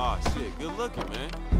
Aw, shit, good looking, man.